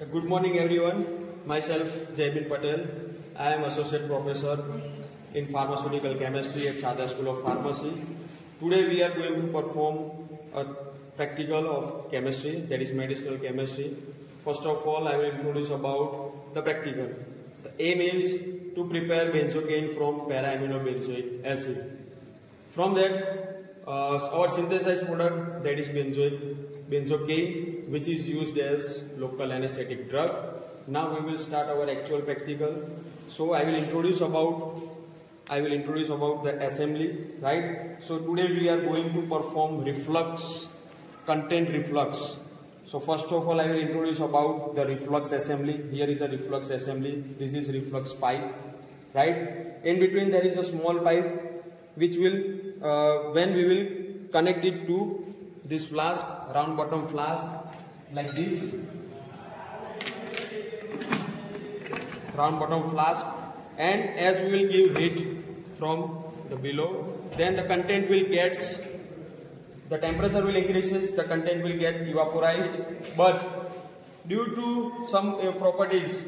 Good morning, everyone. Myself, Jaymin Patel. I am Associate Professor in Pharmaceutical Chemistry at Sharda School of Pharmacy. Today, we are going to perform a practical of chemistry, that is medicinal chemistry. First of all, I will introduce about the practical. The aim is to prepare benzocaine from para-aminobenzoic acid. From that, uh, our synthesized product that is benzoic, benzocaine, which is used as local anesthetic drug. Now we will start our actual practical. So I will introduce about I will introduce about the assembly, right? So today we are going to perform reflux, content reflux. So first of all I will introduce about the reflux assembly. Here is a reflux assembly. This is reflux pipe, right? In between there is a small pipe which will, uh, when we will connect it to this flask, round bottom flask like this. Round bottom flask. And as we will give heat from the below then the content will get the temperature will increases the content will get evaporized. But due to some uh, properties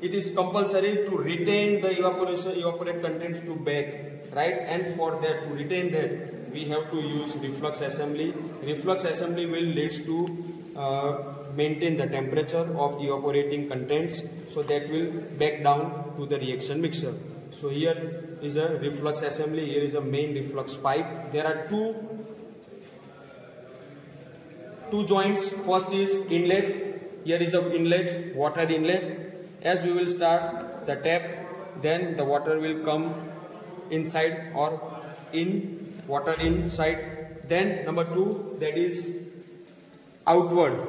it is compulsory to retain the evaporation evaporate contents to back right? And for that to retain that we have to use reflux assembly. Reflux assembly will leads to Uh, maintain the temperature of the evaporating contents so that will back down to the reaction mixture so here is a reflux assembly here is a main reflux pipe. There are two two joints. First is inlet here is a inlet water inlet. As we will start the tap then the water will come inside or in water inside. Then number two that is outward.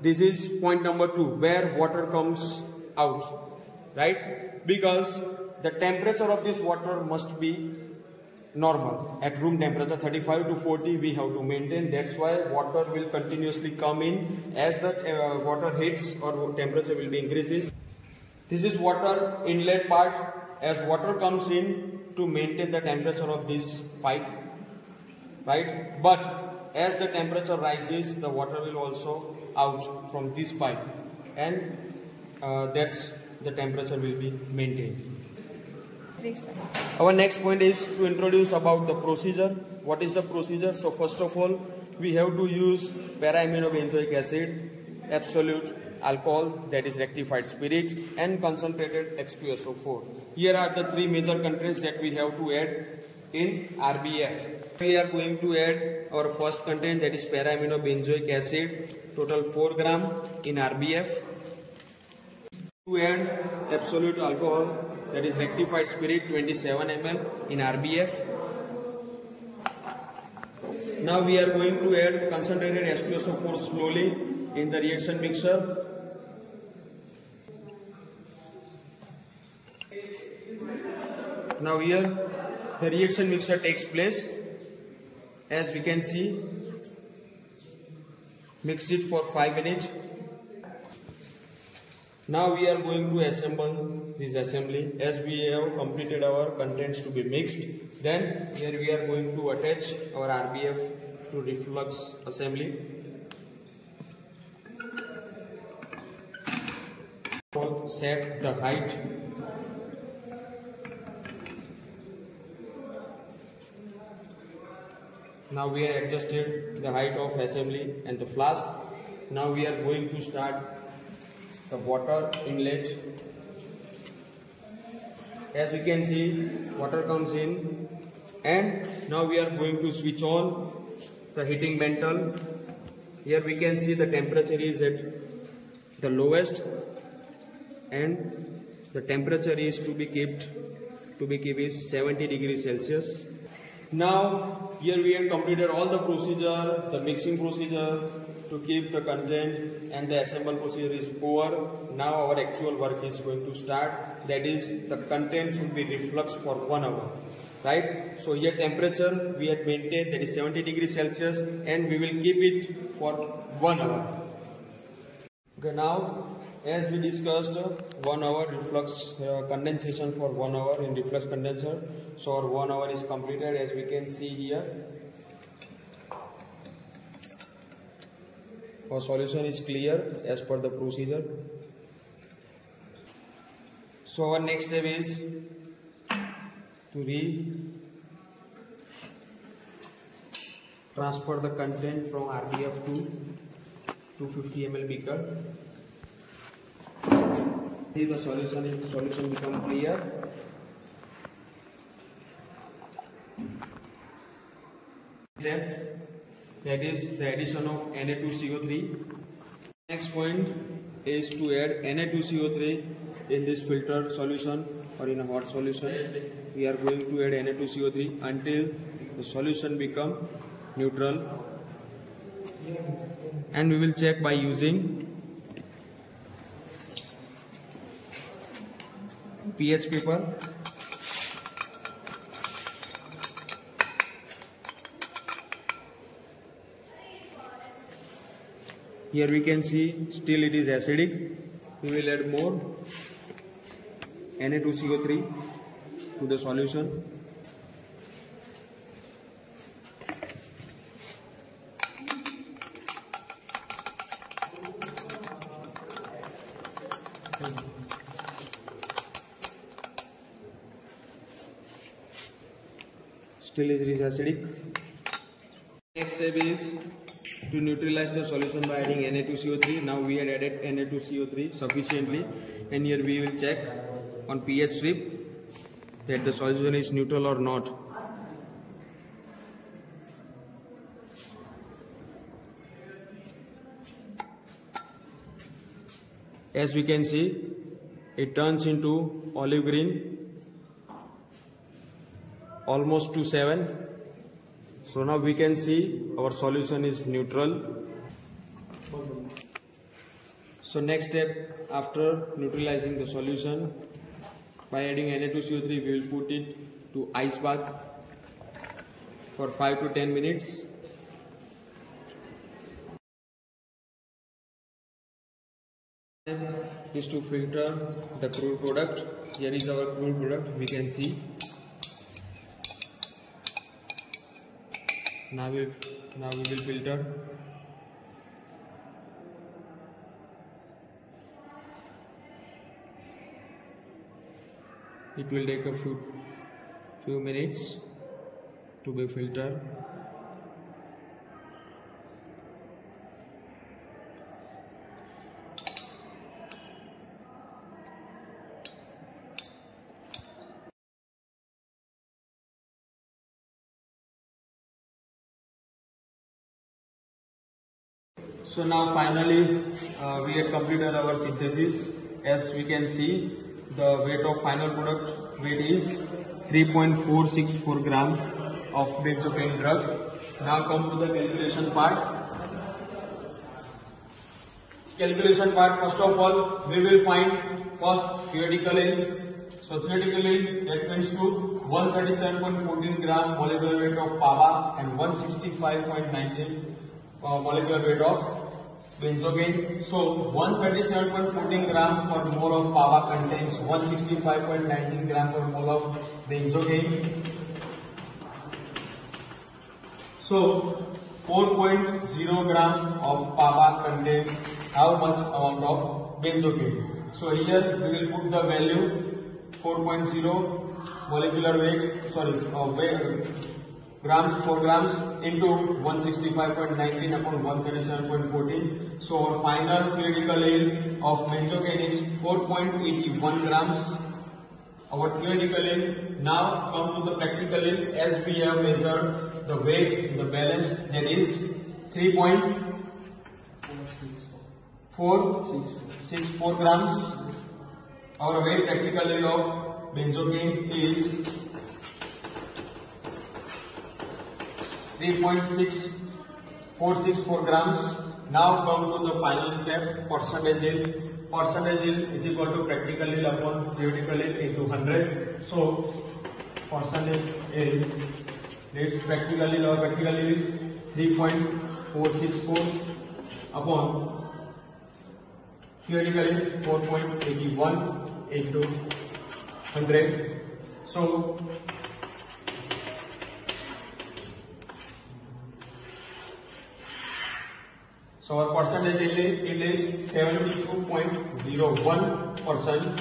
This is point number two where water comes out right? Because the temperature of this water must be normal. At room temperature 35 to 40 we have to maintain. That's why water will continuously come in. As the uh, water hits or temperature will be increases. This is water inlet part. As water comes in to maintain the temperature of this pipe right? But as the temperature rises the water will also out from this pipe. And uh, that's the temperature will be maintained. Our next point is to introduce about the procedure. What is the procedure? So first of all we have to use para-aminobenzoic acid absolute alcohol that is rectified spirit and concentrated H2SO4 here are the three major countries that we have to add in RBF we are going to add our first content that is para-aminobenzoic acid total 4 gram in RBF to add absolute alcohol that is rectified spirit 27 ml in RBF now we are going to add concentrated H2SO4 slowly in the reaction mixer. Now here the reaction mixture takes place as we can see mix it for 5 minutes. Now we are going to assemble this assembly. As we have completed our contents to be mixed then here we are going to attach our RBF to reflux assembly. Set the height now we are adjusted the height of assembly and the flask. Now we are going to start the water inlet. As we can see water comes in. And now we are going to switch on the heating mantle. Here we can see the temperature is at the lowest. And the temperature is to be kept to be kept is 70 degrees celsius now here we have completed all the procedure the mixing procedure to keep the content and the assemble procedure is over. Now our actual work is going to start. That is the content should be reflux for one hour right? So here temperature we had maintained that is 70 degrees celsius and we will keep it for one hour okay now as we discussed uh, one hour reflux uh, condensation for one hour in reflux condenser. So our one hour is completed as we can see here. Our solution is clear as per the procedure. So our next step is to re transfer the content from RBF to 250 ml beaker. See the solution is solution become clear. That is the addition of Na2CO3. Next point is to add Na2CO3 in this filter solution or in a hot solution. We are going to add Na2CO3 until the solution become neutral and we will check by using pH paper Here we can see still it is acidic. We will add more Na2CO3 to the solution. Still is acidic. Next step is to neutralize the solution by adding Na2CO3. Now we had added Na2CO3 sufficiently and here we will check on pH strip that the solution is neutral or not. As we can see, it turns into olive green almost to 7 so now we can see our solution is neutral. So next step after neutralizing the solution by adding Na2CO3 we will put it to ice bath for 5 to 10 minutes. is to filter the crude product. Here is our crude product we can see now we now we will filter. It will take a few few minutes to be filtered So now finally uh, we have completed our synthesis. As we can see the weight of final product weight is 3.464 gram of benzocaine drug. Now come to the calculation part. Calculation part first of all we will find first theoretical yield. So theoretical yield that means to 137.14 gram molecular weight of PABA and 165.19 uh, molecular weight of benzocaine. So 137.14 gram per mole of PABA contains 165.19 gram per mole of benzocaine. So 4.0 gram of PABA contains how much amount of benzocaine. So here we will put the value 4.0 molecular weight, sorry, uh, weight, grams 4 grams into 165.19 upon 137.14. So our final theoretical yield of benzocaine is 4.81 grams. Our theoretical yield now come to the practical yield as we have measured the weight, the balance that is 3.464 grams. Our weight practical yield of benzocaine is 3.6464 grams. Now come to the final step, percentage yield. Percentage yield is equal to practical yield upon theoretical yield into 100. So, percentage yield, its practical yield or practical yield is 3.464 upon theoretical yield 4.81 into 100. So, So our percentage yield is 72.01 percent.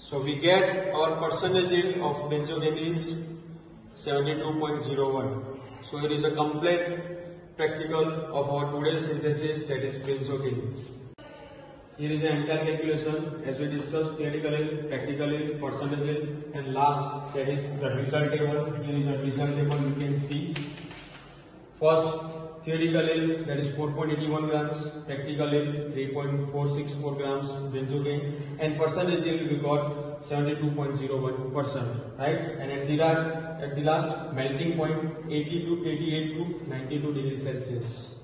So we get our percentage yield of benzocaine is 72.01. So here is a complete practical of our today's synthesis that is benzocaine. Here is an entire calculation as we discussed theoretically, practically, percentage and last that is the result table. Here is a result table you can see. First theoretically that is 4.81 grams, practical practically 3.464 grams benzocaine and percentage yield we got 72.01 percent right and at the last at the last melting point 80 to 88 to 92 degrees Celsius.